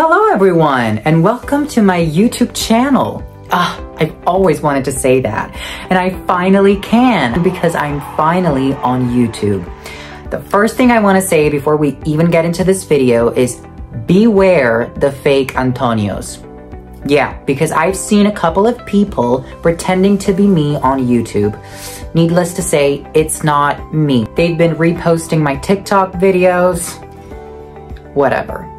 Hello everyone and welcome to my YouTube channel. Ah, I've always wanted to say that and I finally can because I'm finally on YouTube. The first thing I want to say before we even get into this video is beware the fake Antonios. Yeah, because I've seen a couple of people pretending to be me on YouTube. Needless to say, it's not me. They've been reposting my TikTok videos, whatever.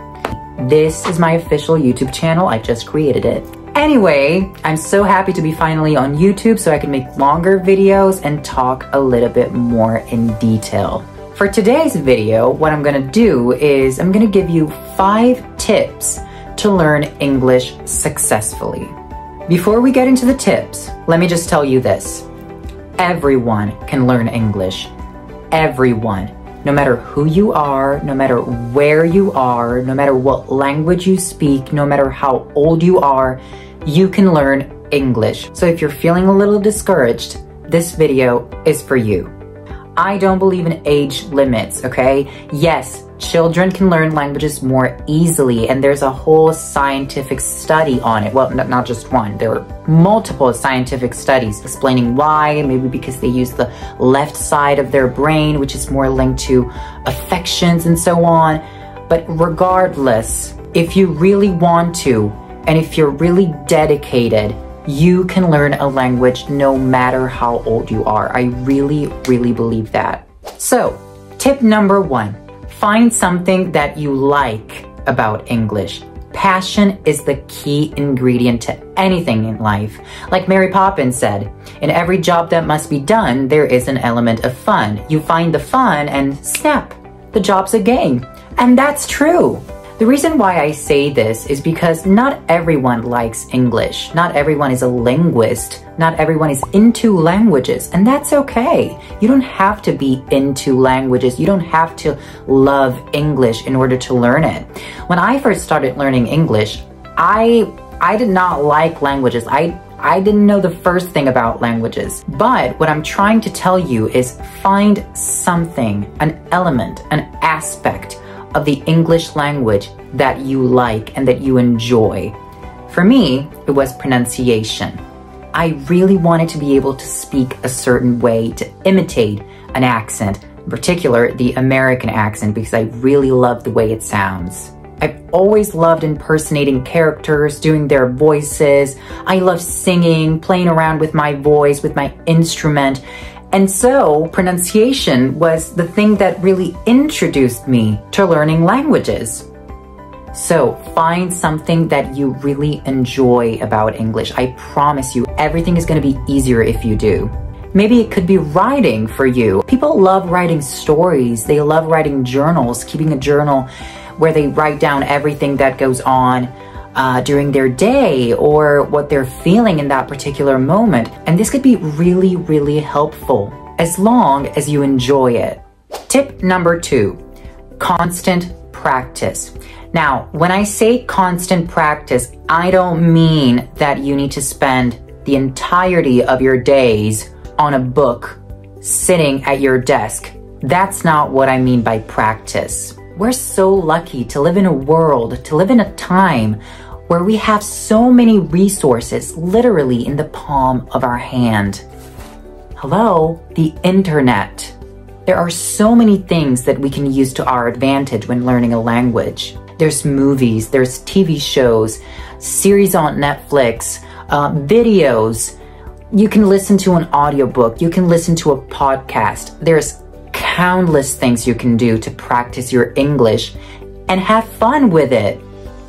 This is my official YouTube channel. I just created it. Anyway, I'm so happy to be finally on YouTube so I can make longer videos and talk a little bit more in detail. For today's video, what I'm gonna do is I'm gonna give you five tips to learn English successfully. Before we get into the tips, let me just tell you this. Everyone can learn English. Everyone. No matter who you are, no matter where you are, no matter what language you speak, no matter how old you are, you can learn English. So if you're feeling a little discouraged, this video is for you. I don't believe in age limits, okay? Yes, children can learn languages more easily and there's a whole scientific study on it. Well, not just one, there are multiple scientific studies explaining why, maybe because they use the left side of their brain, which is more linked to affections and so on. But regardless, if you really want to, and if you're really dedicated, you can learn a language no matter how old you are. I really, really believe that. So, tip number one find something that you like about English. Passion is the key ingredient to anything in life. Like Mary Poppins said, in every job that must be done, there is an element of fun. You find the fun and snap, the job's a game. And that's true. The reason why I say this is because not everyone likes English. Not everyone is a linguist. Not everyone is into languages, and that's okay. You don't have to be into languages. You don't have to love English in order to learn it. When I first started learning English, I I did not like languages. I I didn't know the first thing about languages. But what I'm trying to tell you is find something, an element, an aspect of the English language that you like and that you enjoy. For me, it was pronunciation. I really wanted to be able to speak a certain way, to imitate an accent, in particular the American accent, because I really love the way it sounds. I've always loved impersonating characters, doing their voices. I love singing, playing around with my voice, with my instrument. And so pronunciation was the thing that really introduced me to learning languages. So find something that you really enjoy about English. I promise you, everything is going to be easier if you do. Maybe it could be writing for you. People love writing stories. They love writing journals, keeping a journal where they write down everything that goes on uh, during their day or what they're feeling in that particular moment. And this could be really, really helpful as long as you enjoy it. Tip number two, constant practice. Now, when I say constant practice, I don't mean that you need to spend the entirety of your days on a book sitting at your desk. That's not what I mean by practice. We're so lucky to live in a world, to live in a time where we have so many resources literally in the palm of our hand. Hello, the internet. There are so many things that we can use to our advantage when learning a language. There's movies, there's TV shows, series on Netflix, uh, videos. You can listen to an audiobook, you can listen to a podcast. There's countless things you can do to practice your English and have fun with it.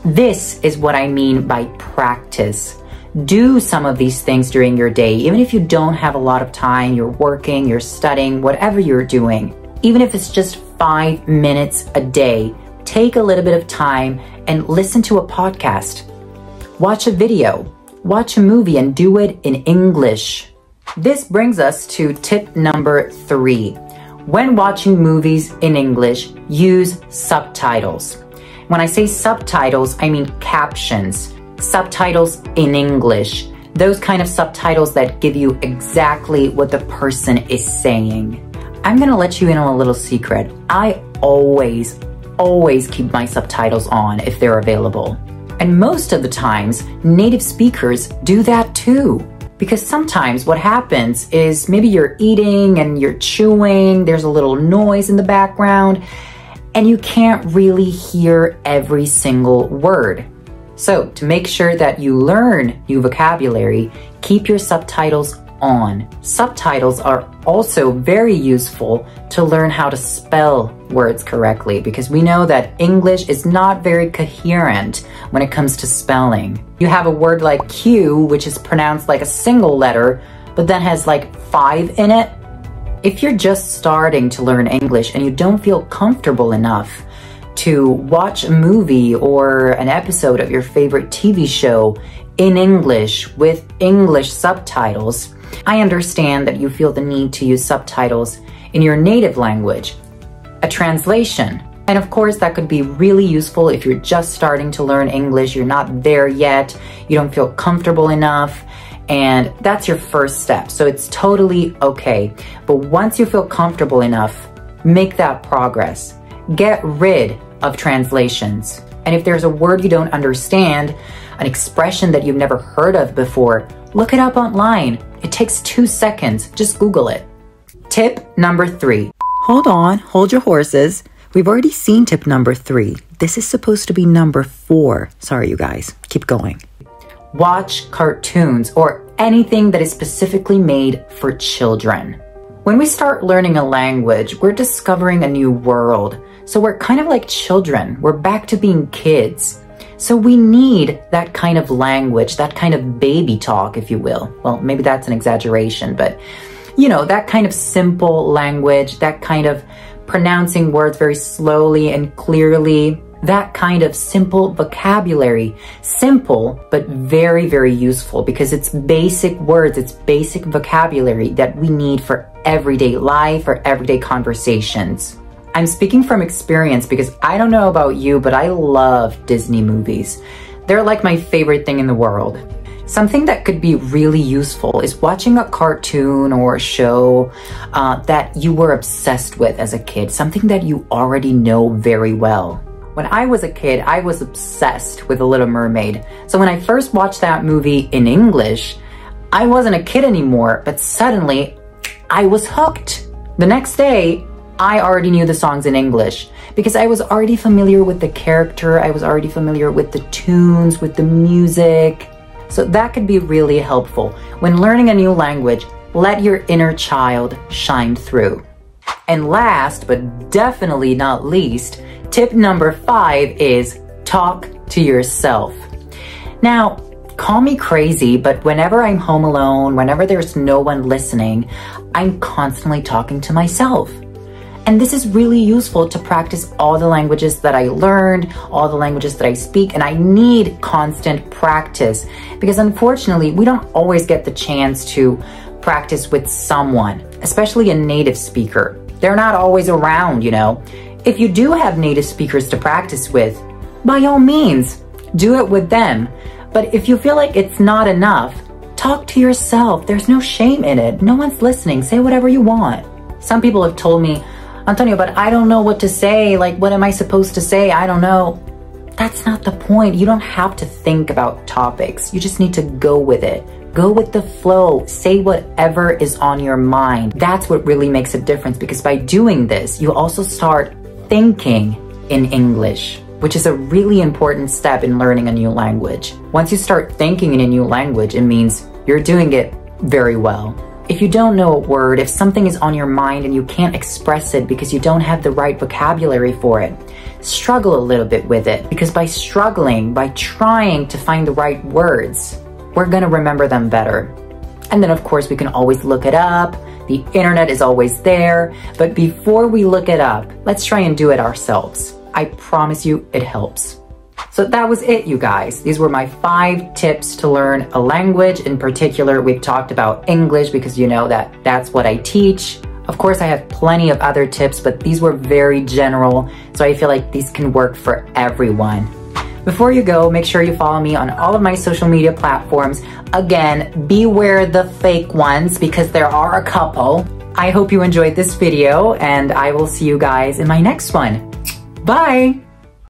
This is what I mean by practice. Do some of these things during your day, even if you don't have a lot of time, you're working, you're studying, whatever you're doing. Even if it's just five minutes a day, take a little bit of time and listen to a podcast. Watch a video, watch a movie, and do it in English. This brings us to tip number three. When watching movies in English, use subtitles. When I say subtitles, I mean captions, subtitles in English, those kind of subtitles that give you exactly what the person is saying. I'm gonna let you in on a little secret. I always, always keep my subtitles on if they're available. And most of the times, native speakers do that too. Because sometimes what happens is maybe you're eating and you're chewing, there's a little noise in the background, and you can't really hear every single word. So, to make sure that you learn new vocabulary, keep your subtitles on. Subtitles are also very useful to learn how to spell words correctly because we know that English is not very coherent when it comes to spelling. You have a word like queue, which is pronounced like a single letter, but then has like five in it. If you're just starting to learn English and you don't feel comfortable enough to watch a movie or an episode of your favorite TV show in English with English subtitles, I understand that you feel the need to use subtitles in your native language, a translation. And of course, that could be really useful if you're just starting to learn English, you're not there yet, you don't feel comfortable enough, and that's your first step. So it's totally okay. But once you feel comfortable enough, make that progress. Get rid of translations. And if there's a word you don't understand, an expression that you've never heard of before, look it up online. It takes two seconds. Just Google it. Tip number three. Hold on, hold your horses. We've already seen tip number three. This is supposed to be number four. Sorry, you guys. Keep going. Watch cartoons or anything that is specifically made for children. When we start learning a language, we're discovering a new world. So we're kind of like children. We're back to being kids. So we need that kind of language, that kind of baby talk, if you will. Well, maybe that's an exaggeration, but you know, that kind of simple language, that kind of pronouncing words very slowly and clearly, that kind of simple vocabulary. Simple, but very, very useful because it's basic words, it's basic vocabulary that we need for everyday life or everyday conversations. I'm speaking from experience because I don't know about you, but I love Disney movies. They're like my favorite thing in the world. Something that could be really useful is watching a cartoon or a show uh, that you were obsessed with as a kid, something that you already know very well. When I was a kid, I was obsessed with The Little Mermaid. So when I first watched that movie in English, I wasn't a kid anymore, but suddenly I was hooked. The next day, I already knew the songs in English because I was already familiar with the character, I was already familiar with the tunes, with the music. So that could be really helpful. When learning a new language, let your inner child shine through. And last, but definitely not least, tip number five is talk to yourself. Now, call me crazy, but whenever I'm home alone, whenever there's no one listening, I'm constantly talking to myself. And this is really useful to practice all the languages that I learned, all the languages that I speak, and I need constant practice because unfortunately, we don't always get the chance to practice with someone, especially a native speaker. They're not always around, you know. If you do have native speakers to practice with, by all means, do it with them. But if you feel like it's not enough, talk to yourself. There's no shame in it. No one's listening. Say whatever you want. Some people have told me, Antonio, but I don't know what to say. Like, what am I supposed to say? I don't know. That's not the point. You don't have to think about topics. You just need to go with it. Go with the flow. Say whatever is on your mind. That's what really makes a difference because by doing this, you also start thinking in English, which is a really important step in learning a new language. Once you start thinking in a new language, it means you're doing it very well. If you don't know a word, if something is on your mind and you can't express it because you don't have the right vocabulary for it, struggle a little bit with it because by struggling, by trying to find the right words, we're gonna remember them better. And then of course we can always look it up. The internet is always there. But before we look it up, let's try and do it ourselves. I promise you it helps. So that was it, you guys. These were my five tips to learn a language. In particular, we've talked about English because you know that that's what I teach. Of course, I have plenty of other tips, but these were very general, so I feel like these can work for everyone. Before you go, make sure you follow me on all of my social media platforms. Again, beware the fake ones because there are a couple. I hope you enjoyed this video and I will see you guys in my next one. Bye.